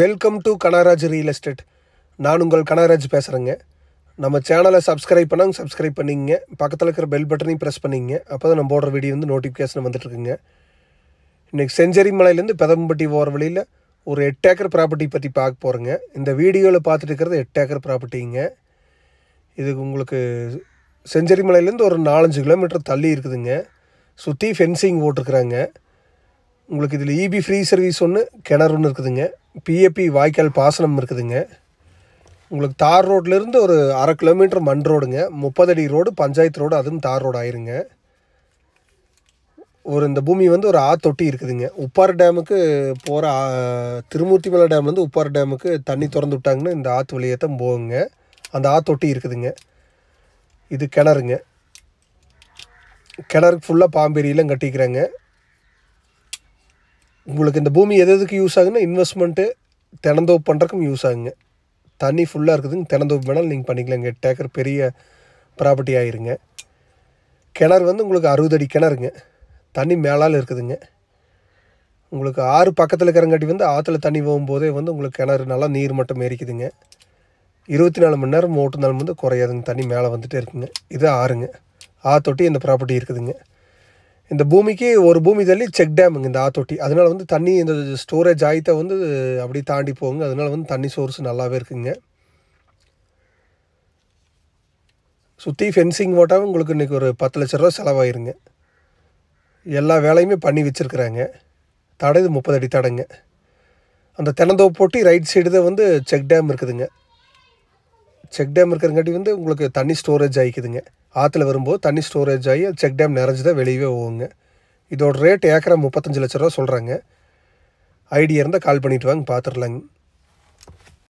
Welcome to Kanaraj real estate நான் உங்கள் கனராஜ் பேசுகிறேங்க நம்ம சேனலை சப்ஸ்கிரைப் பண்ணாங்க சப்ஸ்கிரைப் பண்ணிங்க. பக்கத்தில் இருக்கிற பெல் பட்டனையும் ப்ரெஸ் பண்ணிங்க. அப்போ தான் நம்ம போடுற வீடியோ வந்து நோட்டிஃபிகேஷன் வந்துட்டுருக்குங்க. இன்றைக்கி செஞ்சேரி மலையிலேருந்து பெதம்பட்டி போகிற வழியில் ஒரு எட்டு ஏக்கர் ப்ராப்பர்ட்டி பற்றி பார்க்க போகிறேங்க இந்த வீடியோவில் பார்த்துட்டு இருக்கிறது எட்டு ஏக்கர் ப்ராப்பர்ட்டிங்க இதுக்கு உங்களுக்கு செஞ்சேரி மலையிலேருந்து ஒரு நாலஞ்சு கிலோமீட்டர் தள்ளி இருக்குதுங்க. சுற்றி ஃபென்சிங் போட்டிருக்குறாங்க. உங்களுக்கு இதில் இபி ஃப்ரீ சர்வீஸ் ஒன்று கிணறு ஒன்று இருக்குதுங்க. பிஏபி வாய்க்கால் பாசனம் இருக்குதுங்க. உங்களுக்கு தார் ரோட்லேருந்து ஒரு அரை கிலோமீட்டர் மண் ரோடுங்க. முப்பது அடி ரோடு பஞ்சாயத்து ரோடு அதுவும் தார் ரோடு ஆயிருங்க. ஒரு இந்த பூமி வந்து ஒரு ஆத்தொட்டி இருக்குதுங்க. உப்பாறு டேமுக்கு போகிற திருமூர்த்தி மலை டேம்லேருந்து உப்பாறு டேமுக்கு தண்ணி திறந்து விட்டாங்கன்னு இந்த ஆற்று வழியை தான் போகுங்க. அந்த ஆத்தொட்டி இருக்குதுங்க. இது கிணறுங்க. கிணறுக்கு ஃபுல்லாக பாம்பேரியெல்லாம் கட்டிக்கிறாங்க. உங்களுக்கு இந்த பூமி எது எதுக்கு யூஸ் ஆகுன்னா இன்வெஸ்ட்மெண்ட்டு தினந்தோப்பு பண்ணுறக்கும் யூஸ் ஆகுங்க. தண்ணி ஃபுல்லாக இருக்குதுங்க தினந்தோப்பு வேணாலும் நீங்கள் பண்ணிக்கலாங்க. எட்டு ஏக்கர் பெரிய ப்ராப்பர்ட்டி ஆயிருங்க. கிணறு வந்து உங்களுக்கு அறுபது அடி கிணறுங்க. தண்ணி மேலால் இருக்குதுங்க. உங்களுக்கு ஆறு பக்கத்தில் இருக்கிறங்காட்டி வந்து ஆற்றுல தண்ணி போகும்போதே வந்து உங்களுக்கு கிணறு நல்லா நீர் மட்டம் ஏறிக்குதுங்க இருபத்தி நாலு மணி நேரம் ஓட்டுனாலும் வந்து குறையாதுங்க. தண்ணி மேலே வந்துட்டே இருக்குங்க. இது ஆறுங்க. ஆத்தொட்டி இந்த ப்ராப்பர்ட்டி இருக்குதுங்க. இந்த பூமிக்கு ஒரு பூமி தள்ளி செக் டேமுங்க இந்த ஆத்தொட்டி. அதனால் வந்து தண்ணி இந்த ஸ்டோரேஜ் ஆயத்தை வந்து அப்படியே தாண்டி போகுங்க. அதனால் வந்து தண்ணி சோர்ஸ் நல்லாவே இருக்குங்க. சுற்றி ஃபென்சிங் போட்டால் உங்களுக்கு இன்றைக்கி ஒரு பத்து லட்ச ரூபா செலவாயிருங்க. எல்லா வேலையுமே பண்ணி வச்சுருக்குறாங்க. தடை இது முப்பது அடி தடைங்க. அந்த தென்னந்தோப்பு போட்டி ரைட் சைடு தான் வந்து செக் டேம் இருக்குதுங்க. செக் டேம் இருக்கிறங்காட்டி வந்து உங்களுக்கு தண்ணி ஸ்டோரேஜ் ஆகிக்குதுங்க ஆற்றுல வரும்போது தண்ணி ஸ்டோரேஜ் ஆகி செக் டேம் நிறைஞ்சு தான் வெளியவே போகுங்க. இதோட ரேட் ஏக்கரா முப்பத்தஞ்சு லட்ச ரூபா சொல்கிறாங்க ஐடியா இருந்தால் கால் பண்ணிவிட்டு வாங்க பார்த்துடலாங்க